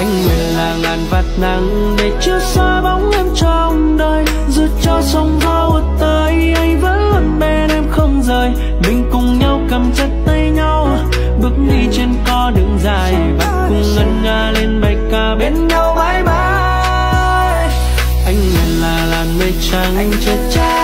anh nguyện là ngàn vạt nắng để chiếu xa bóng em trong đời. Dù cho sóng gió ùa tới anh vẫn luôn bên em không rời. Mình cùng nhau cầm chặt tay nhau bước đi trên con đường dài. Và cùng ngân nga lên bài ca bên nhau bye bye anh nguyện là làn mây trắng chờ che em